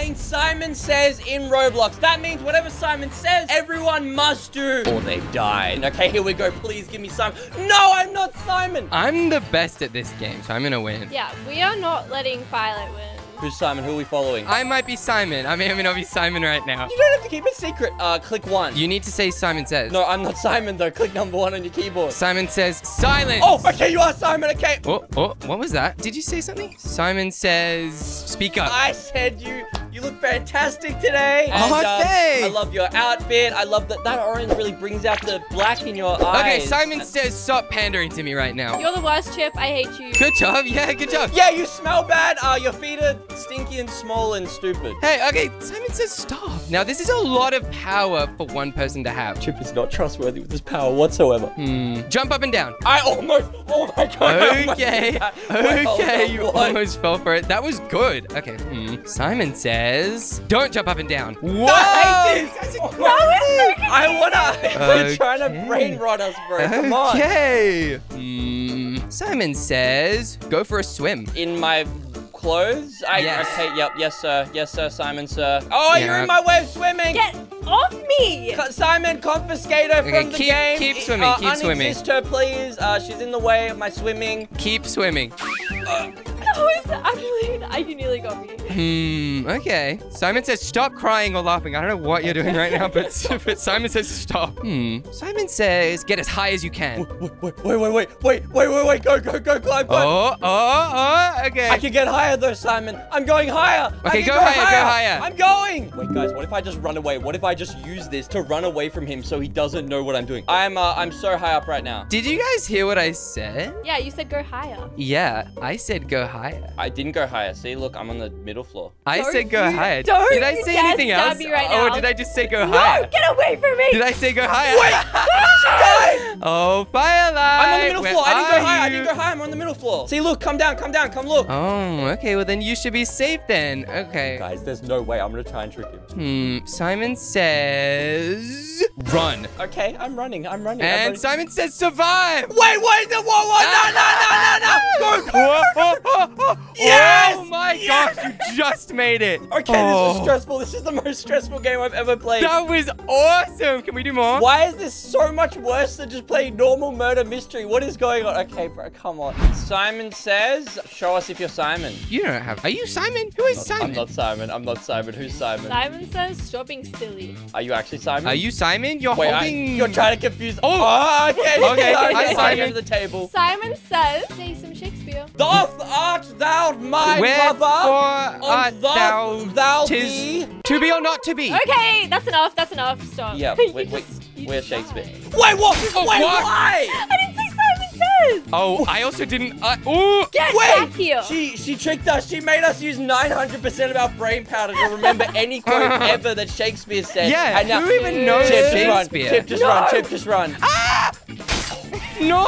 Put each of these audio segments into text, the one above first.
playing Simon Says in Roblox. That means whatever Simon says, everyone must do or they die. Okay, here we go. Please give me Simon. No, I'm not Simon. I'm the best at this game, so I'm gonna win. Yeah, we are not letting Violet win. Who's Simon? Who are we following? I might be Simon. I may or may not be Simon right now. You don't have to keep it secret. Uh, click one. You need to say Simon says. No, I'm not Simon though. Click number one on your keyboard. Simon says silence. Oh, okay, you are Simon. Okay. Oh, oh, what was that? Did you say something? Simon says speak up. I said you. You look fantastic today. Oh, And, um, thanks. I love your outfit. I love that that orange really brings out the black in your eyes. Okay, Simon says stop pandering to me right now. You're the worst, Chip. I hate you. Good job. Yeah, good job. Yeah, you smell bad. Uh, your feet are stinky and small and stupid. Hey, okay, Simon says stop. Now, this is a lot of power for one person to have. Chip is not trustworthy with his power whatsoever. Hmm. Jump up and down. I almost. Oh my god. Okay. did that. Wait, hold Okay, on, you what? almost fell for it. That was good. Okay. Hmm. Simon says, don't jump up and down. Whoa! I hate You guys this. are I wanna. You're trying to Okay. brain rot us, bro. Come on. Okay. Hmm. Simon says, go for a swim. In my clothes? I, Yes. Okay, yep, yes, sir. Yes, sir, Simon, sir. Oh, you're in my way of swimming. Get off me! Co- Simon, confiscate her Okay, from the keep- game. keep swimming, Uh, keep swimming. unassist her, please. Uh, she's in the way of my swimming. Keep swimming. That was actually, I you nearly got me. Hmm. Okay. Simon says stop crying or laughing. I don't know what you're doing right now, but, but Simon says stop. Hmm. Simon says get as high as you can. Wait, wait, wait, wait, wait, wait, wait, wait, wait, go, go, go, climb, climb. Oh, oh, oh. Okay. I can get higher though, Simon. I'm going higher. Okay, can go higher, go higher. I'm going. Wait, guys, what if I just run away? What if I just use this to run away from him so he doesn't know what I'm doing? I'm, uh, I'm so high up right now. Did you guys hear what I said? Yeah, you said go higher. Yeah, I said go higher. I didn't go higher. See, look, I'm on the middle floor. I Don't said go you- higher. don't did I you say dare anything else? right Or now. did I just say go No, higher? get away from me! Did I say go higher? Wait! Oh, Firelight! I'm on the middle where floor. I didn't go are higher. I didn't go higher. I'm on the middle floor. See, look, come down, come down, come look. Oh, okay. Well, then you should be safe then. Okay. Guys, there's no way I'm gonna try and trick him. Hmm. Simon says run, Okay, I'm running. I'm running. I'm and running. Simon says survive. Wait, wait, no, whoa, whoa, no, no, no, no, no. Go, go. Whoa, oh, oh, oh. Yes! Oh my Yes! gosh! You just made it. Okay, this Oh. is stressful. This is the most stressful game I've ever played. That was awesome. Can we do more? Why is this so much worse than just playing normal murder mystery? What is going on? Okay, bro, come on. Simon says, show us if you're Simon. You don't have. Are you Simon? Who is Simon? I'm not Simon. I'm not Simon. Who's Simon? Simon says stop being silly. Are you actually Simon? Are you Simon? You're Wait, I- holding. you're trying to confuse. Oh. oh okay. Okay, Sorry, hi, sorry, Simon. under the table. Simon says say some Shakespeare. Doth art thou my Wherefore mother? art thou, thou tis be? to be or not to be? Okay, that's enough. That's enough. Stop. Yeah, wait, wait. just- Where's Shakespeare? lied. Wait, what? Oh, wait, what? why? I didn't say Simon says. Oh, I also didn't. Uh, ooh. Get Wait, back here. she she tricked us. She made us use 900% of our brain powder to remember any quote ever that Shakespeare said. Yeah, and now, who even knows Chip, just run. Shakespeare? Chip, just run. Chip, just run. Ah! No!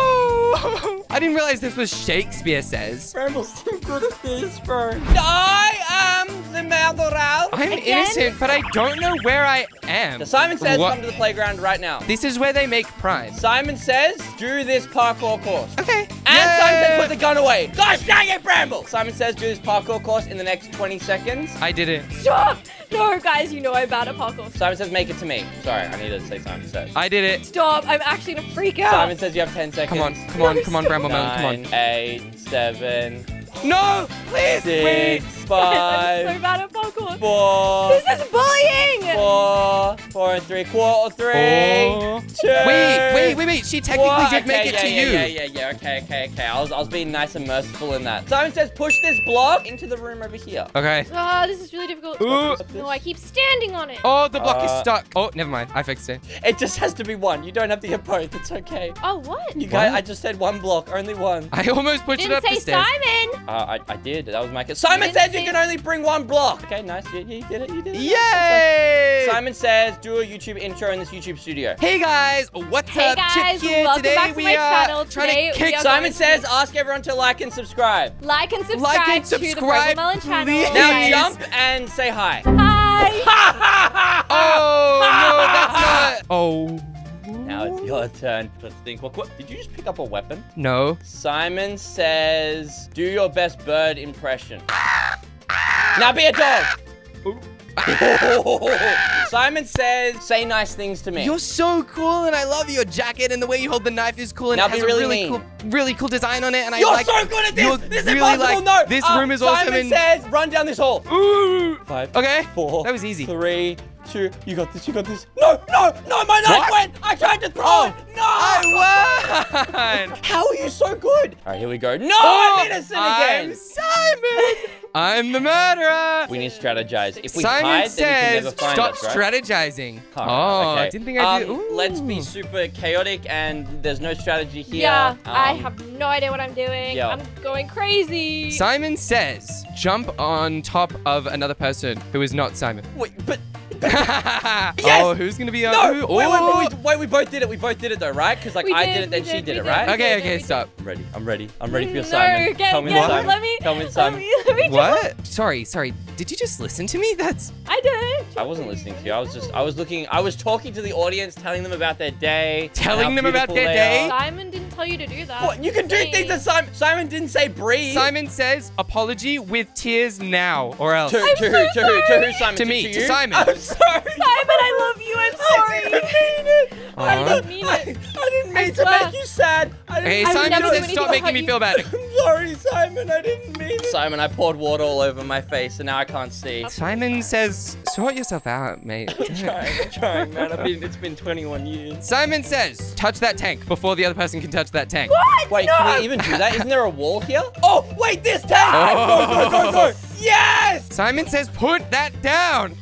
I didn't realize this was Shakespeare says. Bramble's too good at this, bro. I am the murderer. I'm Again? innocent, but I don't know where I am. Simon says, What? come to the playground right now. This is where they make prime. Simon says, do this parkour course. Okay. And Simon says, put the gun away. Gosh dang it, Bramble! Simon says, do this parkour course in the next 20 seconds. I did it. Stop. No, guys, you know I'm bad at parkour. Simon says, make it to me. Sorry, I needed to say Simon says. I did it. Stop. I'm actually gonna freak out. Simon says you have 10 seconds. Come on, come on, come on, Bramble Melon, come on. eight, seven, No, please, wait. Six, Guys, I'm so bad at parkour. four, This is bullying. four, four and three quarter, three, Oh. two. Wait, wait, wait, wait. She technically What? did make it yeah, to yeah, you. Yeah, yeah, yeah. Okay, okay, okay. I was, I was being nice and merciful in that. Simon says, push this block into the room over here. Okay. Ah, this is really difficult. Ooh. No, I keep standing on it. Oh, the block is Uh, stuck. Oh, never mind. I fixed it. It just has to be one. You don't have to get both. It's okay. Oh, what? You guys, What? I just said one block, only one. I almost pushed it Didn't up say the stairs. Simon. Uh, I, I did. That was my. Simon didn't says you say- can only bring one block. Okay, nice. Yeah, yeah, you did it. You did it. Yay! Simon says, do a YouTube intro in this YouTube studio. Hey guys, what's Hey up? guys, Chip here. welcome Today back to we my are channel. trying Today to we kick are Simon going to- says, ask everyone to like and subscribe. Like and subscribe, Like and subscribe to the subscribe, Purple Melon channel. Now Nice. jump and say hi. Hi. Oh no, that's not. Oh. Now it's your turn to think. What, what? Did you just pick up a weapon? No. Simon says, do your best bird impression. Now be a dog. Simon says, say nice things to me. You're so cool, and I love your jacket, and the way you hold the knife is cool, and Now it has really a really mean. cool, really cool design on it, and I like. You're so good at this! you're This is really impossible! like- no! This Uh, room is awesome. Simon says, run down this hall. Ooh. Five, Okay. four, That was easy. Three, two, you got this, you got this. No, no, no, my knife What? went! I tried to throw Oh, it! No! I won. How are you so good? All right, here we go. No, Oh, I'm innocent I'm again. Simon. I'm the murderer. We need to strategize. If we Simon hide, then he can says, never find "Stop us, strategizing." All oh, right, okay. I didn't think I did. Um, Let's be super chaotic, and there's no strategy here. Yeah, I Um, have no idea what I'm doing. yeah. I'm going crazy. Simon says, "Jump on top of another person who is not Simon." Wait, but Oh, who's gonna be on? no! who? Wait, wait, Oh. wait, wait, we both did it. We both did it though, right? Because like We I did, did it, then we she did, did it, right? Okay, okay, stop. I'm ready. I'm ready. I'm ready for your no, Simon. Get, Tell me get, Simon. Let me. Tell me the let Simon. me, let me What? Sorry, sorry. Did you just listen to me? That's I did. I wasn't listening to you. I was just, I was looking, I was talking to the audience, telling them about their day. Telling them about their day? are. Simon didn't tell you to do that. What? You can do things that Simon, Simon didn't say breathe. Simon says, "Apology with tears now, or else." To, to who? To who? To who? Simon? To me, to you? Simon. I'm sorry. Simon, I love you. I'm sorry. I didn't mean it. I, Aw. don't- mean it. I didn't mean I to make you sad. I didn't Okay, I would Simon never do says, "Stop to making me you." feel bad." I'm sorry, Simon. I didn't mean it. Simon, I poured water all over my face, and now I can't see. Simon says, "Sort yourself out, mate." I'm trying, I'm trying, man. I've been, it's been 21 years. Simon says, "Touch that tank before the other person can touch that tank." What? Wait, no. can we even do that? Isn't there a wall here? Oh, wait, this tank! Oh. Go, go, go, go! Yes! Simon says, "Put that down."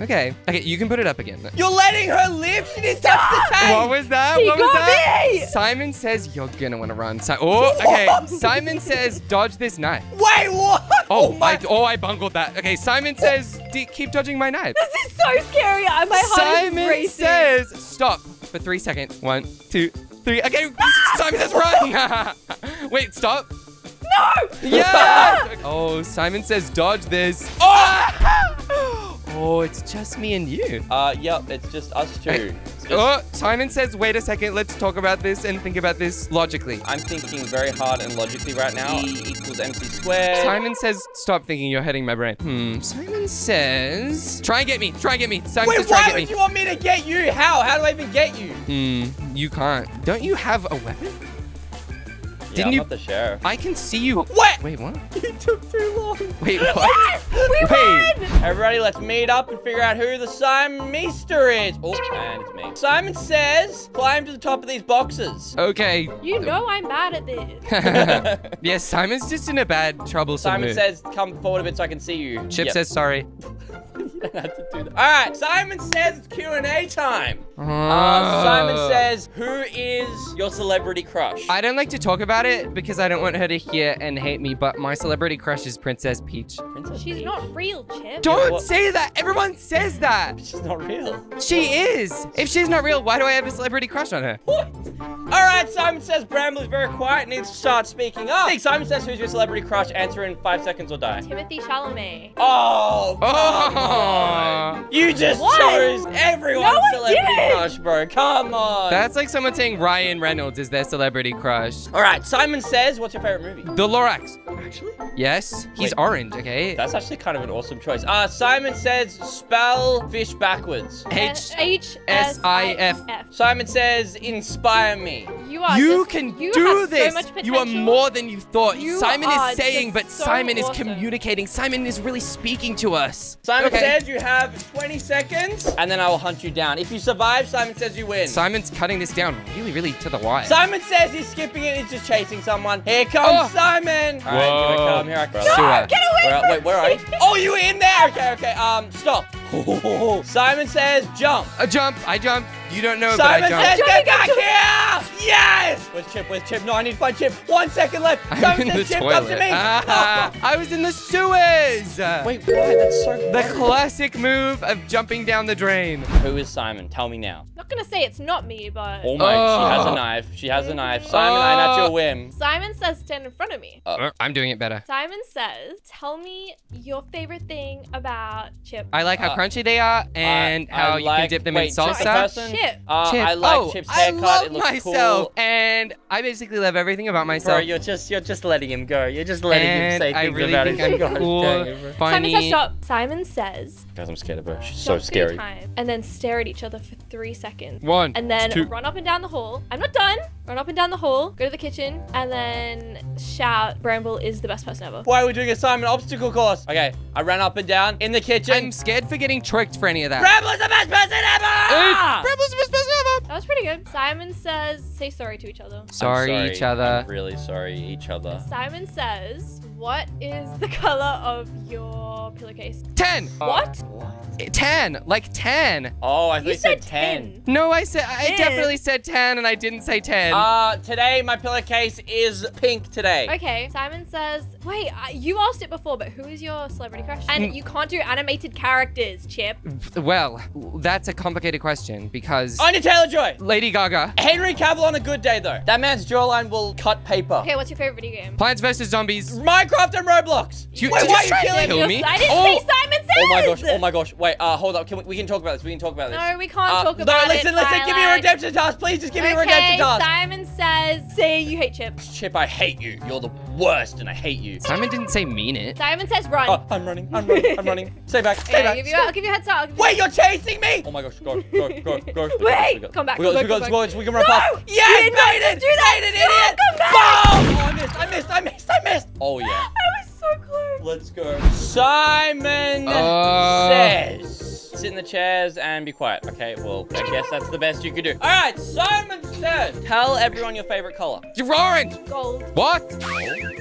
Okay. Okay, you can put it up again. You're letting her live? She didn't touch the tank! What was that? He what was that? me! Simon says you're gonna want to run. Si- oh, okay. Simon says dodge this knife. Wait, what? Oh, oh my. I, oh, I bungled that. Okay, Simon says D- keep dodging my knife. This is so scary. My heart is Simon says stop for three seconds. One, two, three. Okay, ah! Simon says run. Wait, stop. No! Yeah. oh, Simon says dodge this. Oh. Ah! Oh, it's just me and you. Uh, yep, it's just us two. Hey, just- Oh, Simon says, wait a second, let's talk about this and think about this logically. I'm thinking very hard and logically right now. E equals MC squared. Simon says, stop thinking, you're hurting my brain. Hmm, Simon says, try and get me, try and get me. Simon Wait, says, try why and would get me. you want me to get you? How? How do I even get you? Hmm, you can't. Don't you have a weapon? Yeah, Didn't I'm you- not the sheriff. I can see you. What? Wait, what? You took too long. Wait, what? We Wait. won! Everybody, let's meet up and figure out who the Simon Meester is. Oh, and it's me. Simon says, climb to the top of these boxes. Okay. You know I'm bad at this. yes, Simon's just in a bad, troublesome Simon mood. says, come forward a bit so I can see you. Chip Yep. says sorry. You don't have to do that. All right, Simon says it's Q&A time. Uh, Simon says, who is your celebrity crush? I don't like to talk about it because I don't want her to hear and hate me, but my celebrity crush is Princess Peach. Princess She's Peach. not real, Chip. Don't what- say that! Everyone says that! She's not real. She is! If she's not real, why do I have a celebrity crush on her? What? All right, Simon says Bramble is very quiet, and needs to start speaking up. Hey, Simon says, who's your celebrity crush? Answer in five seconds or die. Timothée Chalamet. Oh, come Oh! on. You just What? chose everyone's No, celebrity didn't. crush, bro. Come on. That's like someone saying Ryan Reynolds is their celebrity crush. All right, Simon says, what's your favorite movie? The Lorax. Actually? Yes, he's Wait. orange, okay? That's actually kind of an awesome choice. Uh, Simon says, spell fish backwards. H. H S I F. Simon says, inspire me. You are. You just- can you do have this. So much you are more than you thought. You Simon is saying, but so Simon is communicating. Simon is really speaking to us. Simon Okay. says you have 20 seconds, and then I will hunt you down. If you survive, Simon says you win. Simon's cutting this down really, really to the wire. Simon says he's skipping it, he's just chasing someone. Here comes Oh. Simon! All right, here I Whoa. come, here I come. Sewer. Get away Where, from wait, where are you? Oh, you were in there! Okay, okay, um, stop. Simon says jump. A jump. I jump. You don't know, Simon but I says jump. get back here! Yes! Where's Chip? Where's Chip? No, I need to find Chip. One second left. I'm Simon in the Chip, toilet. come to me. Ah, I was in the sewers. Wait, why? That's so The funny. classic move of jumping down the drain. Who is Simon? Tell me now. not gonna say it's not me, but Oh my, she has Oh. a knife. She has a knife. Simon, I'm at your whim. Simon says stand in front of me. Uh, I'm doing it better. Simon says, tell me your favorite thing about Chip. I like how Uh, crunchy they are and I- how I you like- can dip them wait, in Chip's the salsa. Person? Chip. Uh, Chip. I like Oh, Chip's I haircut. love it looks myself. people. And I basically love everything about myself. Bro, you're just you're just letting him go. You're just letting him and say I things really about think his I'm cool, it, funny. Simon says stop. Simon says Guys, I'm scared of her. She's so scary. time, and then stare at each other for three seconds. One, And then two. run up and down the hall. I'm not done. Run up and down the hall. Go to the kitchen, and then shout, "Bramble is the best person ever." Why are we doing a Simon obstacle course? Okay, I ran up and down in the kitchen. I'm scared for getting tricked for any of that. Bramble is the best person ever! Bramble's the best person ever. That was pretty good. Simon says, "Say sorry to each other." I'm Sorry, each other. I'm really sorry, each other. Simon says, "What is the color of your pillowcase?" Ten. What? What? Ten. Like ten. Oh, I thought You you said said 10. No, I said I Ten. definitely said ten, and I didn't say ten. Uh, today my pillowcase is pink today. Okay. Simon says, "Wait, I- you asked it before, but who is your celebrity crush?" And Mm. you can't do animated characters, Chip. well, that's a complicated question because Anya Taylor-Joy. Lady Gaga, Henry Cavill on a good day though. That man's jawline will cut paper. Okay, what's your favorite video game? Plants vs Zombies. Minecraft and Roblox. You- Wait, did why you are you killing kill me? me? I didn't Oh. say Simon says. Oh my gosh! Oh my gosh! Wait, uh, hold up. Can we, we can talk about this? We can talk about this. No, we can't Uh, talk about no, it. listen, listen. Give me a redemption task, please. Just give me a redemption task. Simon says, "Say you hate Chip." Chip, I hate you. You're the worst, and I hate you. Simon didn't say mean it. Simon says, "Run." Oh, I'm running. I'm running. I'm running. Stay back. Stay Okay, back. I'll give you, I'll give you a head start. Give Wait, you're chasing me! Oh my gosh, go, go, go, go. Wait, come back, We got this, come we got this, come we got this. We can run No! past. Yes, You did not Baden! do that! Idiot! come back! Boom! Oh, I missed, I missed, I missed, I missed! Oh, yeah. I was so close. Let's go. Simon Uh. says. Sit in the chairs and be quiet. Okay, well, I guess that's the best you could do. All right, Simon says. Tell everyone your favorite color. You're orange. Gold. What?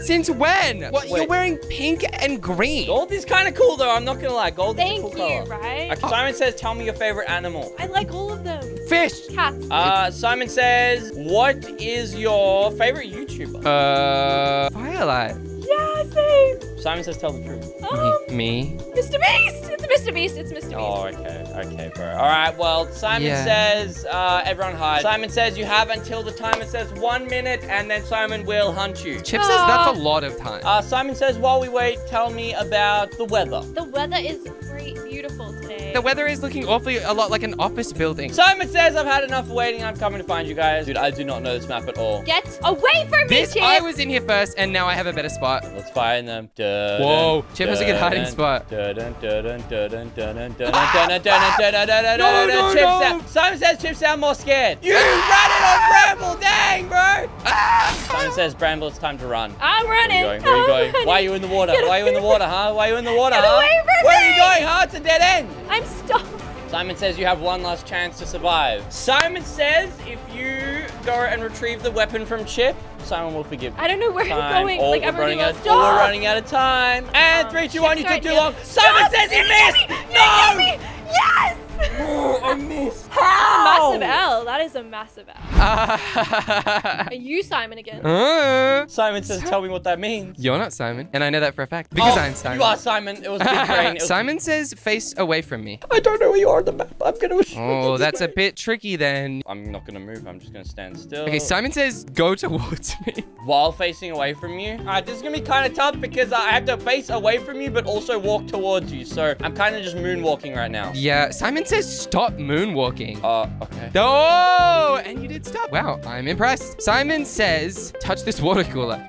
Since when? What? You're wearing pink and green. Gold is kind of cool, though. I'm not gonna lie. Gold Thank is a you, cool color. right? Okay, Simon says, tell me your favorite animal. I like all of them. Fish. Cats. Uh, Simon says, what is your favorite YouTuber? Uh, Firelight. Yeah, same. Simon says, tell the truth. Um, Me. Mr. Beast. It's Mr. Beast. It's Mr. Beast. Oh, okay, okay, bro. All right, well, Simon Yeah. says, uh, everyone hide. Simon says you have until the timer says one minute, and then Simon will hunt you. Chip says that's a lot of time. Uh, Simon says, while we wait, tell me about the weather. The weather is great, beautiful today the weather is looking awfully a lot like an office building. Simon says, I've had enough waiting. I'm coming to find you guys. Dude, I do not know this map at all. Get away from this, me, Chip. I was in here first, and now I have a better spot. Let's find them. Dun, Whoa. Dun, Chip has a good hiding spot. No, no, no. Simon says Chip sound more scared. You ran it on Bramble, bro. Ah! Simon says Bramble, it's time to run. I'm running. Where are you going? Where are you going? running. Why are you in the water? Why are you in the water, huh? Why are you in the water, Get huh? away from Where are you going, huh? It's a dead end. I'm stuck. Simon says you have one last chance to survive. Simon says if you go and retrieve the weapon from Chip, Simon will forgive you. I don't know where time. I'm going. Oh, like we're I'm running running out. Stop. We're running out of time. And Oh, three, two, Chip's. You took too here. long. Simon Stop! says he You missed. me! No. me! Yes! Oh, I missed. Massive How? L. That is a massive L. Uh, Are you Simon again? uh, Simon says, tell me what that means. you're not Simon, and I know that for a fact because Oh, I'm Simon. You are Simon. It was big brain. Was- Simon says face away from me. I don't know where you are on the map. I'm gonna. Oh, that's a bit tricky then. I'm not gonna move. I'm just gonna stand still. Okay, Simon says go towards me. while facing away from you. Alright, this is gonna be kind of tough because I have to face away from you, but also walk towards you. So I'm kind of just moonwalking right now. Yeah, Simon says stop moonwalking. Uh, okay. Oh, and you did stop. Wow, I'm impressed. Simon says touch this water cooler.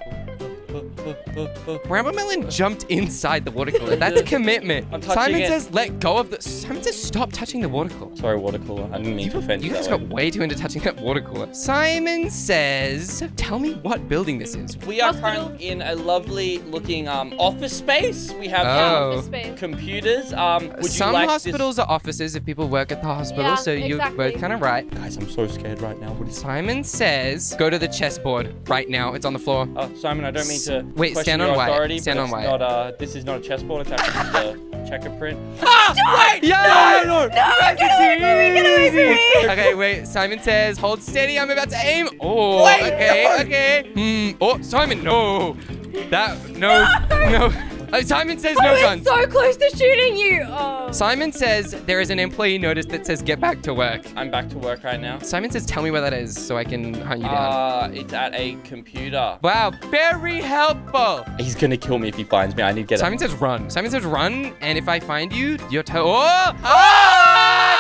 Bramble Melon jumped inside the water cooler. That's commitment. I'm Simon it. says let go of the. Simon says stop touching the water cooler. Sorry, water cooler. I didn't mean to offend You you. guys got way. way too into touching that water cooler. Simon says, tell me what building this is. We are Hospital. currently in a lovely looking um office space. We have Oh. Office space. computers. Um, would Some you like hospitals are offices if people work at the hospital, Yeah, so you're both kind of right. Guys, I'm so scared right now. What is? Simon says, go to the chessboard right now. It's on the floor. Oh, Simon, I don't mean to Wait, question stand your on white. Stand on white. Not, uh, this is not a chessboard. It's actually just a checker print. Ah, wait! Yeah! No, no, no! No, get away from me! Get away from me! okay, wait. Simon says, hold steady. I'm about to aim. Oh, Wait, okay, no. okay. Hmm. Oh, Simon, no. That, no, no. Uh, Simon says no I was guns. so close to shooting you. Oh. Simon says there is an employee notice that says get back to work. I'm back to work right now. Simon says tell me where that is so I can hunt you down. Uh, it's at a computer. wow, very helpful. He's gonna kill me if he finds me. I need to get Simon says run. Simon says run, and if I find you, you're to- Oh!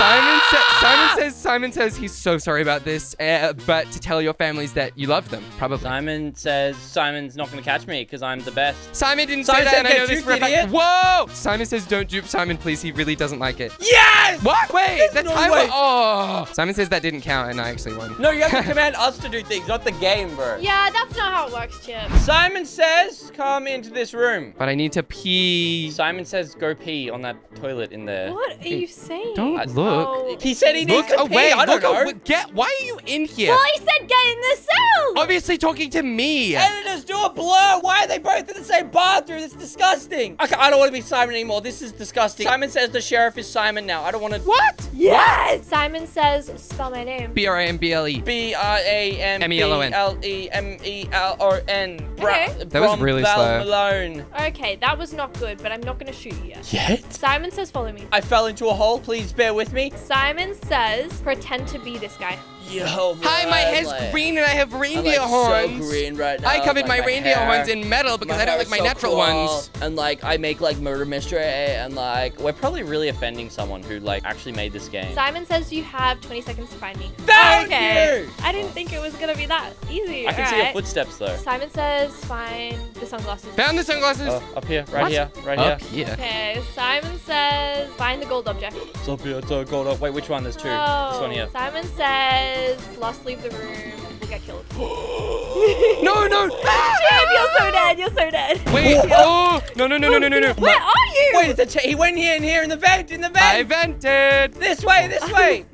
Simon, sa- Simon says Simon says he's so sorry about this, uh, but to tell your families that you love them, probably. Simon says Simon's not gonna catch me because I'm the best. Simon didn't Simon say that, said and I get know this duped, for a fact. Whoa! Simon says don't dupe Simon, please. He really doesn't like it. Yes! What? Wait, There's that's no I way. Oh! Simon says that didn't count, and I actually won. No, you have to command us to do things, not the game, bro. Yeah, that's not how it works, Chip. Simon says, come into this room. But I need to pee. Simon says, go pee on that toilet in there. What are you saying? Don't look. Oh. He said he needs Look to pee. away. I don't know. Get. Why are you in here? Well, he said get in the cell. Obviously talking to me. Editors, do a blur. Why are they both in the same bathroom? It's disgusting. Okay, I don't want to be Simon anymore. This is disgusting. Simon says the sheriff is Simon now. I don't want to. What? Yes. Simon says spell my name. B R A M B L E. B R A M B M-E-L-O-N. L E M E L O N. Okay. That was really Val slow. Malone. Okay, that was not good, but I'm not gonna shoot you yet. Yet? Simon says follow me. I fell into a hole. Please bear with me. Simon says pretend to be this guy. Yo, Hi, my man, head's like- green and I have I'm reindeer like horns. so green right now. I covered like my reindeer hair. horns in metal because My I don't like my so natural cool, ones. And like I make like murder mystery and like we're probably really offending someone who like actually made this game. Simon says you have 20 seconds to find me. Thank oh, okay. you! I didn't oh. think it was gonna be that easy. I can see your footsteps though. Simon says find the sunglasses. Found the sunglasses. Oh, up here, right What? here, right Up here. here. Okay, Simon says find the gold object. It's up here, it's a gold up. Wait, which one? There's two. Oh, This one here. Simon says lost leave the room. We'll get killed. No, no. Jim, you're so dead. You're so dead. Wait. Oh. No, no, no, no, no, no, no. Where are you? Wait, it's a he went here and here in the vent, in the I vented. This way, this way.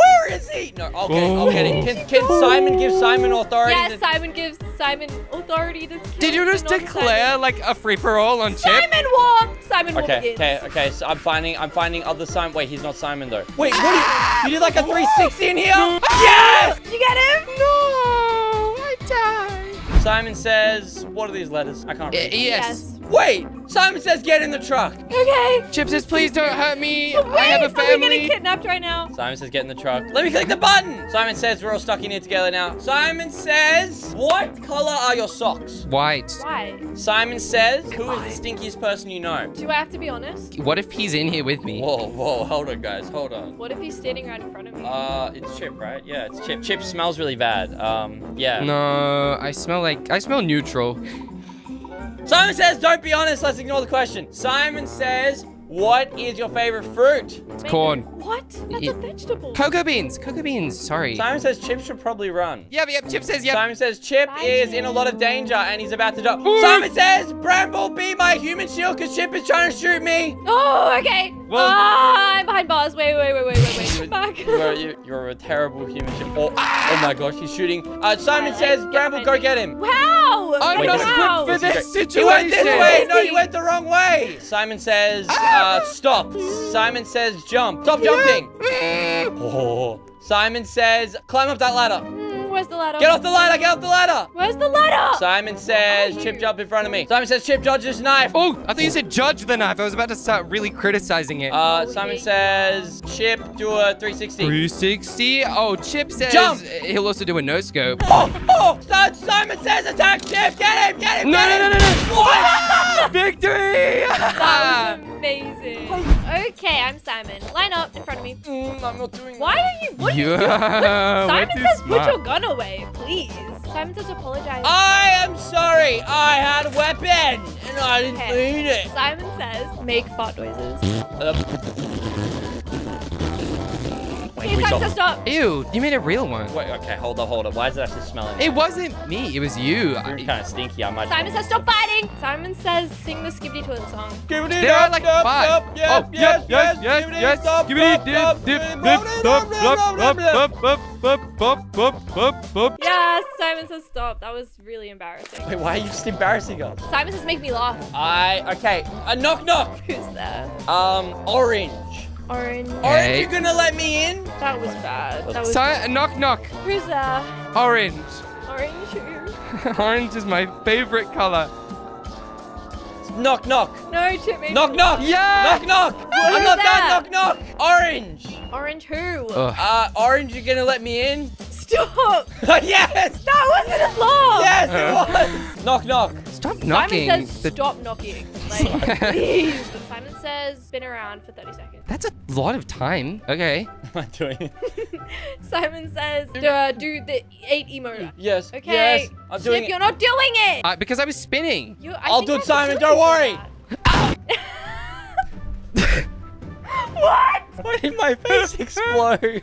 Where is he? No, I'll get him. I'll get. Can, can Simon give Simon authority? Yes, to- Simon gives Simon authority to Did you just non-Simon. declare like a free for all on Chip? Simon War? Simon War Okay, begins. okay, okay. So I'm finding, I'm finding other Simon. Wait, he's not Simon though. Wait, what? Are you, you did like a 360 in here? yes. You get him? No, I died. Simon says, "What are these letters?" I can't read. yes. Wait, Simon says, "Get in the truck." Okay. Chip says, please don't hurt me. Wait, I have a family. Are we getting kidnapped right now? Simon says, "Get in the truck." Let me click the button. Simon says, "We're all stuck in here together now." Simon says, "What color are your socks?" White. Why? Simon says, "Who is the stinkiest person you know?" Do I have to be honest? What if he's in here with me? Whoa, whoa, hold on, guys, hold on. What if he's standing right in front of me? Uh, it's Chip, right? Yeah, it's Chip. Chip smells really bad. Um, yeah. No, I smell like I smell neutral. Simon says, "Don't be honest. Let's ignore the question." Simon says, "What is your favorite fruit?" It's corn. What? That's Yeah. a vegetable. Cocoa beans. Cocoa beans. Sorry. Simon says, "Chip should probably run." Yep, yep. Chip says yep. Simon says Chip Bye, is in a lot of danger and he's about to die. Simon says Bramble be my human shield because Chip is trying to shoot me. Oh, okay. Well- ah, I'm behind bars. Wait, wait, wait, wait, wait, wait. Come back. You're, you, you're a terrible human shield. Oh, oh my gosh, he's shooting. Uh, Simon Alright, says get Bramble, go get him. Wow. I'm Wait, not wait, wow. equipped for this He situation. went this way. No, you went the wrong way. Simon says uh, stop. Simon says jump. Stop jumping. Oh. Simon says climb up that ladder. Where's the ladder? Get off the ladder. Get off the ladder. Where's the ladder? Simon says Chip jump in front of me. Simon says Chip dodge his knife. Oh, I thought you said judge the knife. I was about to start really criticizing it. Uh, Simon says, Chip, do a 360. 360. Oh, Chip says Jump. he'll also do a no scope. Oh, oh, Simon says attack Chip. Get him, get him, No, get no, him. no, no, no. What? Victory! That was amazing. Okay, I'm Simon. Line up in front of me. Mm, I'm not doing Why are you? What? You- what- we're Simon too says, "Put your gun away, please." Simon says, "Apologize." I am sorry. I had a weapon and I didn't Okay. need it. Simon says, "Make fart noises." stop. to stop. Ew, you made a real one. Wait, okay, hold up, hold up. Why is it actually smelling? It wasn't me. It was you. You're kind of stinky. I might. Simon says stop biting. Simon says sing the Skibidi Toilet song. Skibidi there are like dip, five. Dip, yes, oh, yes, yes, yes, yes. Skibidi dip, dip, dip, dip, dip, dip, dip, Boop, boop, boop, boop, boop. Yeah, Simon says stop. That was really embarrassing. Wait, why are you just embarrassing us? Simon says make me laugh. I, okay. A knock knock. Who's there? Um, orange. Orange. Orange, Hey. you gonna let me in? That was bad. That was. Si- knock, knock. Who's there? Orange. Orange. Who? Orange is my favorite color. Knock knock. No, Chip. Knock knock. Yeah. Knock knock. I'm Who's not that? done. Knock knock. Orange. Orange. Who? Ugh. Uh, orange, you gonna let me in? Stop. yes. That wasn't a laugh. Yes, it was. knock knock. Stop knocking. Simon knocking. says, The- "Stop knocking." Like, please. Simon says, says spin around for 30 seconds. That's a lot of time. Okay. I'm not doing it? Simon says uh, do the eight emote. Yes. Okay. Yes. I'm doing Chip, it. you're not doing it. Uh, because I was spinning. You, I I'll do it, Simon, don't worry. what? Why did my face explode?